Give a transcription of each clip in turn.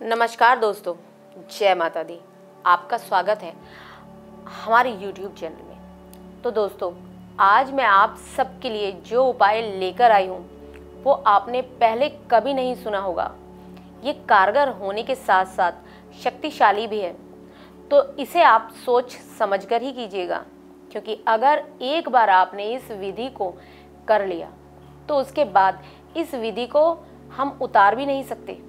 नमस्कार दोस्तों, जय माता दी। आपका स्वागत है हमारे YouTube चैनल में। तो दोस्तों, आज मैं आप सबके लिए जो उपाय लेकर आई हूँ, वो आपने पहले कभी नहीं सुना होगा। ये कारगर होने के साथ साथ शक्तिशाली भी है। तो इसे आप सोच समझकर ही कीजिएगा, क्योंकि अगर एक बार आपने इस विधि को कर लिया तो उसके बाद इस विधि को हम उतार भी नहीं सकते।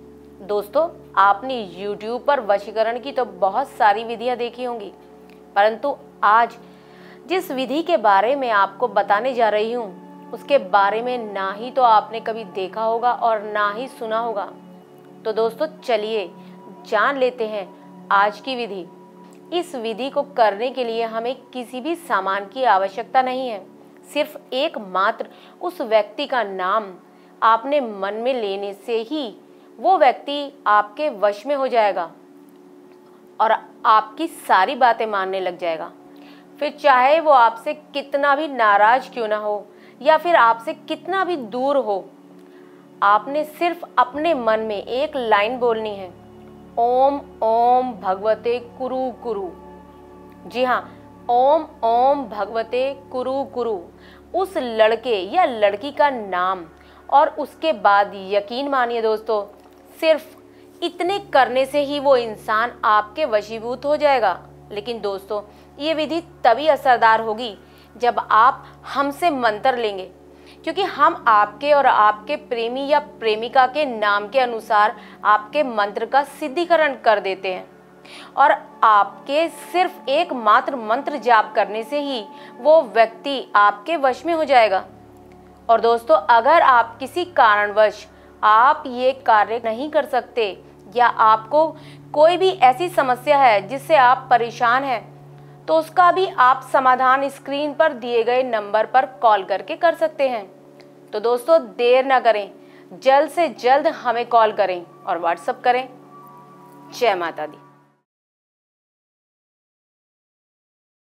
दोस्तों, आपने YouTube पर वशीकरण की तो बहुत सारी विधियाँ देखी होंगी। परंतु आज जिस विधि के बारे में आपको बताने जा रही हूँ, उसके बारे में ना ही तो आपने कभी देखा होगा और ना ही सुना होगा। तो दोस्तों, चलिए जान लेते हैं आज की विधि। इस विधि को करने के लिए हमें किसी भी सामान की आवश्यकता नहीं है। सिर्फ़ एक मात्र उस व्यक्ति का नाम आपने मन में लेने से ही वो व्यक्ति आपके वश में हो जाएगा और आपकी सारी बातें मानने लग जाएगा। फिर चाहे वो आपसे कितना भी नाराज़ क्यों ना हो या फिर आपसे कितना भी दूर हो, आपने सिर्फ़ अपने मन में एक लाइन बोलनी है, ओम ओम भगवते कुरु कुरु। जी हाँ ओम ओम भगवते कुरु कुरु। उस लड़के या लड़की का नाम और उसके बाद यकीन मानिए दोस्तों सिर्फ़ इतने करने से ही वो इंसान आपके वशीभूत हो जाएगा। लेकिन दोस्तों, ये विधि तभी असरदार होगी जब आप हमसे मंत्र लेंगे। क्योंकि हम आपके और आपके प्रेमी या प्रेमिका के नाम के अनुसार आपके मंत्र का सिद्धिकरण कर देते हैं। और आपके सिर्फ़ एक मात्र मंत्र जाप करने से ही वो व्यक्ति आपके वश में हो जाएगा। और दोस्तों, अगर आप किसी कारणवश आप ये कार्य नहीं कर सकते, या आपको कोई भी ऐसी समस्या है जिससे आप परेशान हैं तो उसका भी आप समाधान स्क्रीन पर दिए गए नंबर पर कॉल करके कर सकते हैं। तो दोस्तों, देर ना करें। जल्द से जल्द हमें कॉल करें और व्हाट्सअप करें। जय माता दी।